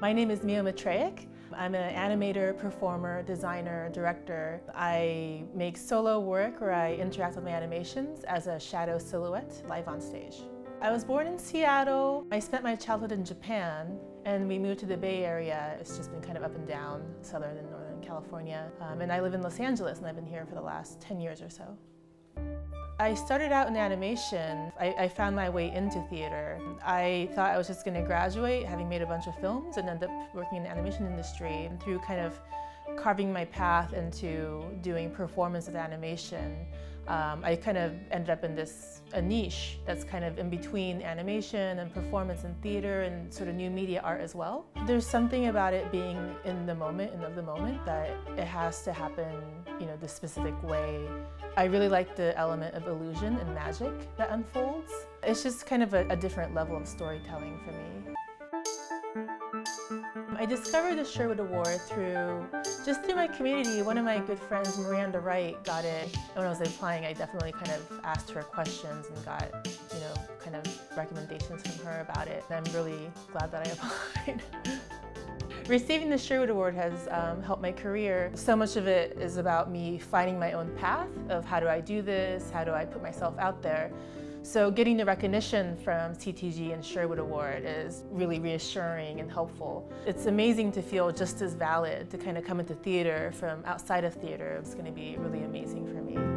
My name is Miwa Matreyek. I'm an animator, performer, designer, director. I make solo work where I interact with my animations as a shadow silhouette live on stage. I was born in Seattle. I spent my childhood in Japan and we moved to the Bay Area. It's just been kind of up and down, Southern and Northern California. Um, and I live in Los Angeles and I've been here for the last 10 years or so. I started out in animation. I, I, found my way into theater. I thought I was just going to graduate, having made a bunch of films, and end up working in the animation industry. And through kind of carving my path into doing performance of animation, um, I kind of ended up in this a niche that's kind of in between animation and performance and theater and sort of new media art as well. There's something about it being in the moment and of the moment that it has to happen, you know, the specific way. I really like the element of illusion and magic that unfolds. It's just kind of a, a different level of storytelling for me. I discovered the Sherwood Award through, just through my community. One of my good friends, Miranda Wright, got it. And when I was applying, I definitely kind of asked her questions and got, you know, kind of recommendations from her about it. And I'm really glad that I applied. Receiving the Sherwood Award has um, helped my career. So much of it is about me finding my own path of how do I do this, how do I put myself out there. So getting the recognition from CTG and Sherwood Award is really reassuring and helpful. It's amazing to feel just as valid to kind of come into theater from outside of theater. It's going to be really amazing for me.